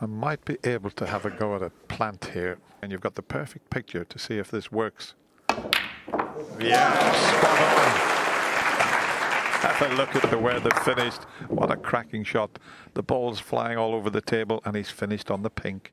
I might be able to have a go at a plant here. And you've got the perfect picture to see if this works. Yeah. Have a look at the way they've finished. What a cracking shot. The ball's flying all over the table and he's finished on the pink.